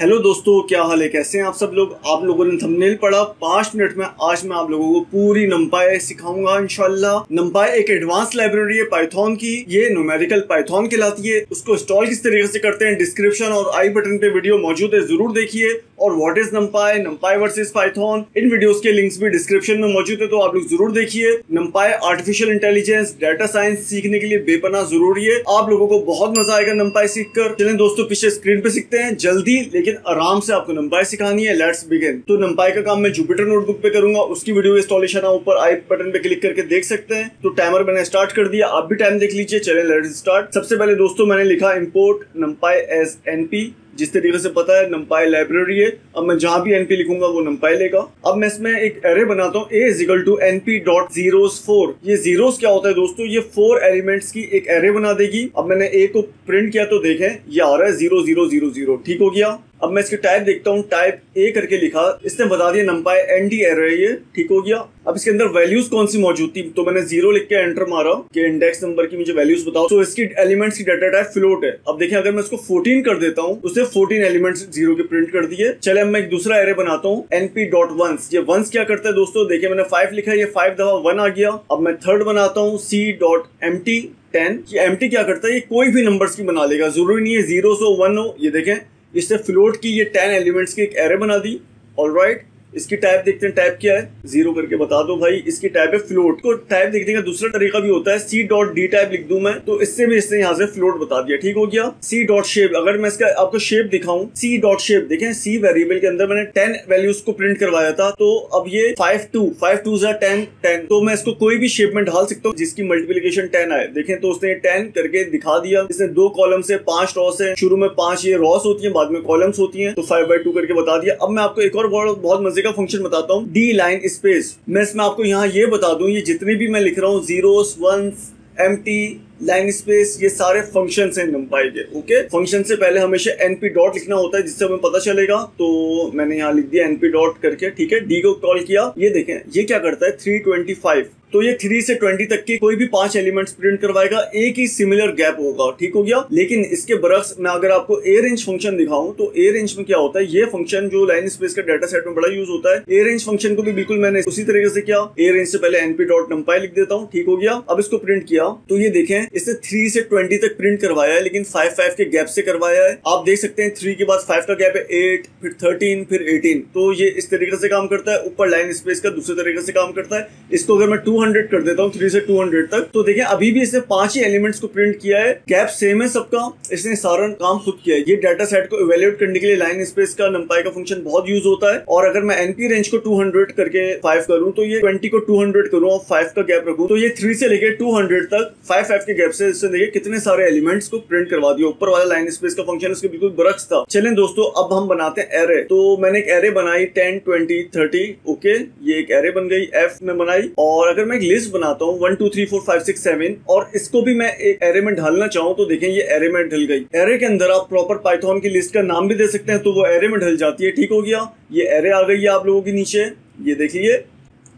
Hello दोस्तों, क्या हाल है? कैसे हैं आप सब लोग? आप लोगों ने थंबनेल पढ़ा। पाँच मिनट में आज मैं आप लोगों को पूरी नंपाई सिखाऊँगा इनशाला नंपाई एक एडवांस लाइब्रेरी है पाइथन की। ये न्यूमेरिकल पाइथन कहलाती है। उसको इंस्टॉल किस तरीके से करते हैं? डिस्क्रिप्शन और आई बटन पे वीडियो मौजूद है, ज़रूर देखिए। और what is NumPy NumPy versus Python in videos के लिंक्स भी डिस्क्रिप्शन में मौजूद है तो आप लोग ज़रूर देखिए। NumPy artificial intelligence data science सीखने के लिए बेपना ज़रूरी है। आप लोगों को बहुत मज़ा आएगा नंपाई सीख कर चलें दोस्तों, पीछे स्क्रीन पे सीखते हैं। जल्दी लेकिन लेकिन आराम से आपको नंबाई सिखानी है लेट्स बिगिन तो नंपाई का काम मैं जुपिटर नोटबुक पे करूँगा, उसकी वीडियो इंस्टॉलेशन आप ऊपर आई बटन पे क्लिक करके देख सकते हैं. तो टाइमर मैंने स्टार्ट कर दिया, आप भी टाइम देख लीजिए, चले लेट्स स्टार्ट सबसे पहले दोस्तों मैंने लिखा इम्पोर्ट नंपाई एस एनपी जिस तरीके से पता है नंपाई लाइब्रेरी है। अब मैं जहाँ भी एनपी लिखूँगा, वो नंपाई लेगा। अब मैं इसमें एक एरे बनाता हूँ। A equal to NP dot zeros four ये जीरोस क्या होता है दोस्तों? ये फोर एलिमेंट्स की एक एरे बना देगी। अब मैंने ए को प्रिंट किया तो देखें, ये आ रहा है ज़ीरो ज़ीरो ज़ीरो ज़ीरो ठीक हो गया? अब मैं इसके टाइप देखता हूँ। टाइप ए करके लिखा। इसने बता दिया नंपाई एन डी एरे ठीक हो गया? अब इसके अंदर वैल्यूज़ कौन सी मौजूद थी? तो मैंने ज़ीरो लिख के एंटर मारा कि इंडेक्स नंबर की मुझे वैल्यूज़ बताओ। तो इसकी एलिमेंट्स की डाटा टाइप फ्लोट है। अब देखिए, अगर मैं इसको 14 कर देता हूँ, उसने 14 एलिमेंट्स ज़ीरो के प्रिंट कर दिए। चले अब मैं एक दूसरा एरे बनाता हूँ एनपी डॉट वंस ये वंस क्या करता है दोस्तों? देखिए, मैंने फाइव लिखा, ये फाइव दफ़ा वन आ गया। अब मैं थर्ड बनाता हूँ C dot empty ten ये एम टी क्या करता है? ये कोई भी नंबर्स की बना लेगा। ज़रूरी नहीं है ज़ीरो हो वन हो। ये देखें इससे फ्लोट की, ये टेन एलिमेंट्स की एक एरे बना दी। ऑल राइट इसकी टाइप देखते हैं टाइप क्या है? ज़ीरो करके बता दो भाई, इसकी टाइप है फ्लोट को टाइप देखने का दूसरा तरीका भी होता है सी डॉट डी टाइप लिख दू मैं। तो इससे भी इसने यहाँ से फ्लोट बता दिया, ठीक हो गया? सी डॉट शेप अगर मैं इसका, आपको शेप दिखाऊँ सी डॉट शेप देखें सी वेरिएबल के अंदर मैंने टेन वैल्यूज़ को प्रिंट करवाया था। तो अब ये five two five two ten ten तो मैं इसको कोई भी शेप में ढाल सकता हूँ, जिसकी मल्टीप्लीकेशन टेन आए। देखें तो उसने टेन करके दिखा दिया। इसने दो कॉलम से पाँच रॉस है। शुरू में पाँच ये रॉस होती है, बाद में कॉलम्स होती है। तो फाइव बाई टू करके बता दिया। अब मैं आपको एक और बहुत मज़े का फ़ंक्शन बताता हूँ। डी लाइन स्पेस मैं इसमें आपको यहाँ ये बता दू, ये जितने भी मैं लिख रहा हूँ zeros one empty line space ये सारे फ़ंक्शन हैं नंपाई के ओके फ़ंक्शन से पहले हमेशा एनपी डॉट लिखना होता है, जिससे हमें पता चलेगा। तो मैंने यहाँ लिख दिया एनपी डॉट करके, ठीक है? डी को कॉल किया। ये देखें, ये क्या करता है? थ्री ट्वेंटी फाइव तो ये थ्री से ट्वेंटी तक की कोई भी पाँच एलिमेंट्स प्रिंट करवाएगा, एक ही सिमिलर गैप होगा, ठीक हो गया? लेकिन इसके बरक्स मैं अगर आपको ए रेंज फ़ंक्शन दिखाऊँ तो ए रेंज में क्या होता है? ये फ़ंक्शन जो लाइन स्पेस का डाटा सेट में बड़ा यूज़ होता है ए रेंज फ़ंक्शन को भी बिल्कुल मैंने उसी तरीके से किया। ए रेंज से पहले एनपी डॉट नंपाई लिख देता हूँ, ठीक हो गया? अब इसको प्रिंट किया। तो ये देखें इससे थ्री से ट्वेंटी तक प्रिंट करवाया है, लेकिन फाइव फाइव के गैप से करवाया है। आप देख सकते हैं थ्री के बाद फाइव का गैप है एट फिर थर्टीन फिर एटीन तो ये इस तरीके से काम करता है, ऊपर लाइन स्पेस का दूसरे तरीके से काम करता है। इसको अगर मैं टू कर देता हूँ थ्री से टू हंड्रेड तक। तो देखिए, अभी भी इसने पाँच ही एलिमेंट्स को प्रिंट किया है। गैप सेम है सबका। इसने सारा काम खुद किया है। ये डाटा सेट को इवेल्युएट करने के लिए लाइन स्पेस का नंपाई का फ़ंक्शन बहुत यूज़ होता है। और अगर मैं एनपी रेंज को 200 करके फाइव करूँ तो ये 20 को 200 करूँ और फाइव का गैप रखूँ तो ये थ्री से लेके 200 तक फाइव फाइव के गैप से इससे देखिए कितने सारे एलिमेंट्स को प्रिंट करवा दिया ऊपर वाला लाइन स्पेस का फ़ंक्शन उसके बिल्कुल बरक्स था। चलें दोस्तों, अब हम बनाते हैं एरे तो मैंने एक एरे बनाई टेन ट्वेंटी थर्टी ओके ये एक एरे बन गई एफ़ में बनाई। और अगर मैं एक लिस्ट बनाता हूँ one two three four five six seven और इसको भी मैं एक एरे में ढालना चाहूँ तो देखें ये एरे में ढल गई। एरे के अंदर आप प्रॉपर पाइथन की लिस्ट का नाम भी दे सकते हैं तो वो एरे में ढल जाती है। ठीक हो गया? ये एरे आ गई है आप लोगों के नीचे। ये देखिए।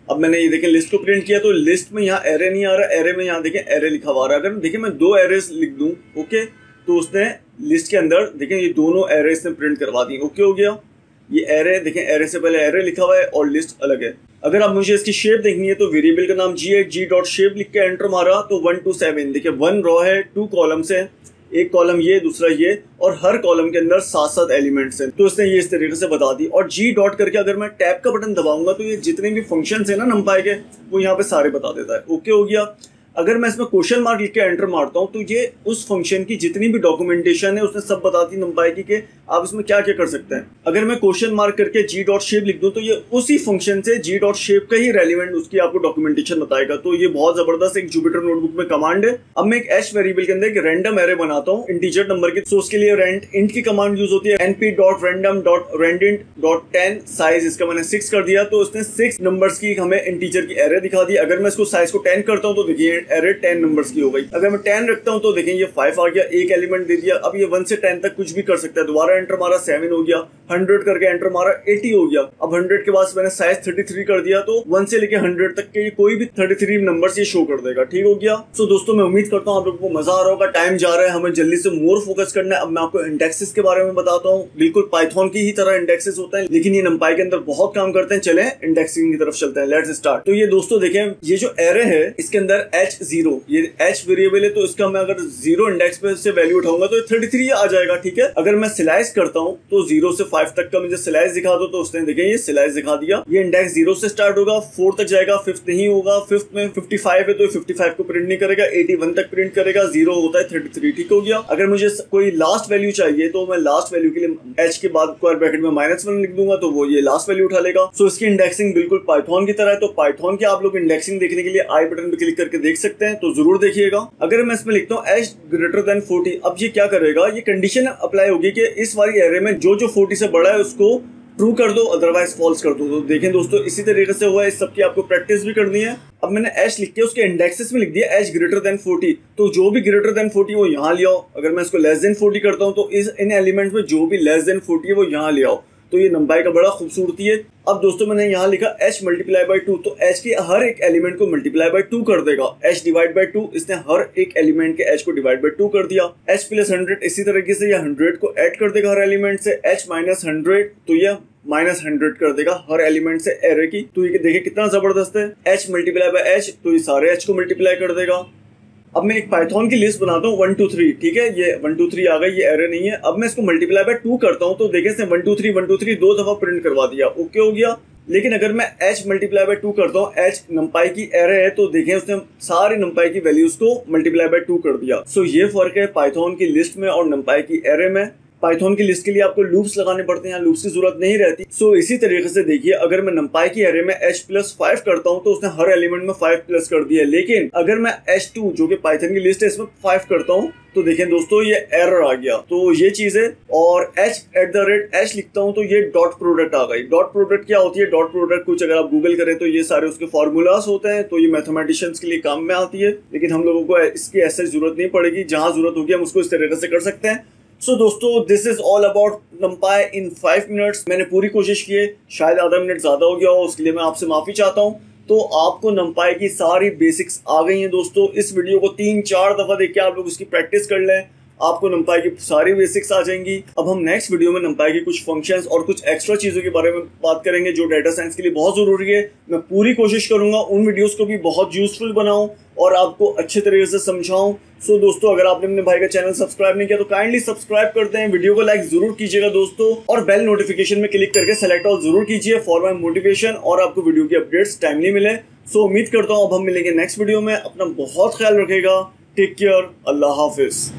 अब मैंने ये देखें लिस्ट को प्रिंट किया तो लिस्ट में यहाँ एरे नहीं आ रहा एरे में यहाँ देखें एरे लिखा हुआ रहा है। अगर देखिए मैं दो एरे लिख दूँ ओके तो उसने लिस्ट के अंदर, देखें ये दोनों एरे इसने प्रिंट करवा दी। ओके हो गया? ये एरे देखें एरे से पहले एरे लिखा हुआ है और लिस्ट अलग है। अगर आप मुझे इसकी शेप देखनी है तो वेरिएबल का नाम जी है जी डॉट शेप लिख के एंटर मारा तो वन टू सेवन देखिए वन रॉ है टू कॉलम्स है, एक कॉलम ये, दूसरा ये, और हर कॉलम के अंदर सात सात एलिमेंट्स हैं। तो इसने ये इस तरीके से बता दी। और जी डॉट करके अगर मैं टैप का बटन दबाऊँगा तो ये जितने भी फ़ंक्शंस है ना नंपाई के, वो यहाँ पे सारे बता देता है। ओके हो गया। अगर मैं इसमें क्वेश्चन मार्क लिख के एंटर मारता हूँ तो ये उस फ़ंक्शन की जितनी भी डॉक्यूमेंटेशन है, उसने सब बताती नंपाई की कि आप इसमें क्या क्या कर सकते हैं। अगर मैं क्वेश्चन मार्क करके जी डॉट शेप लिख दूँ तो ये उसी फ़ंक्शन से जी डॉट शेप का ही रेलिवेंट उसकी आपको डॉक्यूमेंटेशन बताएगा। तो ये बहुत ज़बरदस्त एक जुपिटर नोटबुक में कमांड है। अब मैं एक एच वेरिएबल के अंदर एक रैंडम एरे बनाता हूँ इंटीजर नंबर की। तो उसके लिए रेंट इंट की कमांड यूज़ होती है। NP dot random dot randint dot ten size इसका मैंने सिक्स कर दिया। तो उसने सिक्स नंबर की हमें इंटीजर की एरे दिखा दी। अगर मैं इसको साइज़ को टेन करता हूँ तो देखिए एरे टेन नंबर की हो गई। अगर मैं टेन रखता हूँ तो देखें, ये फाइव आ गया, एक एलिमेंट दे दिया। अब ये वन से टेन तक कुछ भी कर सकता है। दोबारा एंटर मारा सेवन हो गया। हंड्रेड करके एंटर मारा एटी हो गया। अब हंड्रेड के बाद मैंने साइज़ थर्टी थ्री कर दिया तो वन से लेके हंड्रेड तक के कोई भी थर्टी थ्री नंबर ये शो कर देगा। ठीक हो गया? सो दोस्तों, मैं उम्मीद करता हूँ आप लोगों को मज़ा आ रहा होगा। टाइम जा रहा है, हमें जल्दी से मोर फोकस करना है। अब मैं आपको इंडेक्सेस के बारे में बताता हूँ। बिल्कुल पाइथन की ही तरह इंडेक्सेस होता है, लेकिन ये नंपाई के अंदर बहुत काम करते हैं। चले इंडेक्सिंग की तरफ़ चलते हैं। लेट्स स्टार्ट तो ये दोस्तों, देखें, ये जो एरे है, इसके अंदर एच ज़ीरो ये एच वेरिएबल है तो इसका मैं अगर ज़ीरो इंडेक्स पे से वैल्यू उठाऊँगा तो थर्टी थ्री आ जाएगा, ठीक है? अगर मैं सिलाइज करता हूँ तो ज़ीरो से फाइव तक का मुझे सिलाइज दिखा दो तो उसने देखें ये सिलाइज दिखा दिया। ये इंडेक्स ज़ीरो से स्टार्ट होगा फोर तक जाएगा फिफ्थ नहीं होगा फिफ्थ में फिफ्टी फाइव है तो फिफ्टी फाइव को प्रिंट नहीं करेगा एटी वन तक प्रिंट करेगा ज़ीरो होता है थर्टी थ्री ठीक हो गया। अगर मुझे कोई लास्ट वैल्यू चाहिए तो मैं लास्ट वैल्यू के लिए एच के बाद स्क्वायर ब्रैकेट में माइनस वन लिख दूँगा तो वो ये लास्ट वैल्यू उठा लेगा। सो इसकी इंडेक्सिंग बिल्कुल पाइथॉन की तरह है तो पाइथॉन की आप लोग इंडेक्सिंग देखने के लिए आई बटन पे क्लिक करके देख सकते हैं तो ज़रूर देखिएगा। अगर मैं इसमें लिखता हूँ, एच ग्रेटर देन फोर्टी, अब ये क्या करेगा? ये कंडीशन अप्लाई होगी कि इस वाली एरे में जो जो फोर्टी से बड़ा है, उसको ट्रू कर दो अदरवाइज़ फॉल्स कर दो। तो देखें दोस्तों, इसी तरीके से हुआ है, इस सबकी आपको प्रैक्टिस भी करनी है। अब मैंने एच लिख के उसके इंडेक्सेस में लिख दिया, एच ग्रेटर देन 40 तो जो भी ग्रेटर देन 40 वो यहाँ ले आओ। अगर मैं इसको लेस देन 40 करता हूँ तो इस, इन एलिमेंट्स में जो भी लेस देन 40 है, वो यहाँ ले आओ। तो ये नंबाई का बड़ा खूबसूरती है। अब दोस्तों मैंने यहाँ लिखा एच मल्टीप्लाई बाई टू तो एच के हर एक एलिमेंट को मल्टीप्लाई बाई टू कर देगा। एच डिवाइड बाई टू इसने हर एक एलिमेंट के एच को डिवाइड बाई टू कर दिया। एच प्लस हंड्रेड इसी तरीके से यह हंड्रेड को ऐड कर देगा हर एलिमेंट से। एच माइनस हंड्रेड तो यह माइनस हंड्रेड कर देगा हर एलिमेंट से एरे की। तो ये देखिए कितना ज़बरदस्त है। एच मल्टीप्लाई बाई एच तो ये सारे एच को मल्टीप्लाई कर देगा। अब मैं एक पाइथॉन की लिस्ट बनाता हूँ वन टू थ्री ठीक है? ये वन टू थ्री आ गई, ये एरर नहीं है। अब मैं इसको मल्टीप्लाई बाय टू करता हूँ तो देखे इसने one two three one two three दो दफ़ा प्रिंट करवा दिया। ओके हो गया? लेकिन अगर मैं एच मल्टीप्लाई बाय टू करता हूँ एच नंपाई की एरर है तो देखें उसने सारे नंपाई की वैल्यूज़ को मल्टीप्लाई बाय टू कर दिया। सो ये फ़र्क है पाइथॉन की लिस्ट में और नंपाई की एरे में। पाइथन की लिस्ट के लिए आपको लूप्स लगाने पड़ते हैं लूप्स की ज़रूरत नहीं रहती। सो so, इसी तरीके से देखिए अगर मैं नंपाई की एरे में एच प्लस फाइव करता हूँ तो उसने हर एलिमेंट में फाइव प्लस कर दिया लेकिन अगर मैं एच टू जो कि पाइथन की लिस्ट है इसमें फाइव करता हूँ तो देखें दोस्तों ये एरर आ गया। तो ये चीज़ है और H at the rate H लिखता हूँ तो ये डॉट प्रोडक्ट आ गई। डॉट प्रोडक्ट क्या होती है? डॉट प्रोडक्ट कुछ अगर आप गूगल करें तो ये सारे उसके फॉर्मूलाज होते हैं तो ये मैथमेटिशियंस के लिए काम में आती है। लेकिन हम लोगों को इसकी ऐसे ज़रूरत नहीं पड़ेगी। जहाँ ज़रूरत होगी हम उसको इस तरीके से कर सकते हैं। सो दोस्तों this is all about NumPy in five minutes मैंने पूरी कोशिश की है, शायद आधा मिनट ज़्यादा हो गया हो, उसके लिए मैं आपसे माफ़ी चाहता हूँ। तो आपको नंपाई की सारी बेसिक्स आ गई हैं, दोस्तों। इस वीडियो को तीन चार दफ़ा देख के आप लोग उसकी प्रैक्टिस कर लें। आपको नंपाई की सारी बेसिक्स आ जाएँगी। अब हम नेक्स्ट वीडियो में नंपाई के कुछ फ़ंक्शंस और कुछ एक्स्ट्रा चीज़ों के बारे में बात करेंगे, जो डाटा साइंस के लिए बहुत ज़रूरी है। मैं पूरी कोशिश करूँगा उन वीडियोस को भी बहुत यूजफुल बनाऊँ और आपको अच्छे तरीके से समझाऊं। सो दोस्तों, अगर आपने अपने भाई का चैनल सब्सक्राइब नहीं किया तो काइंडली सब्सक्राइब करते हैं वीडियो को लाइक ज़रूर कीजिएगा दोस्तों और बेल नोटिफिकेशन में क्लिक करके सेलेक्ट ऑल ज़रूर कीजिए फॉर माई मोटिवेशन और आपको वीडियो की अपडेट्स टाइमली मिले। सो उम्मीद करता हूँ अब हम मिलेंगे नेक्स्ट वीडियो में। अपना बहुत ख्याल रखेगा। टेक केयर अल्लाह हाफिज।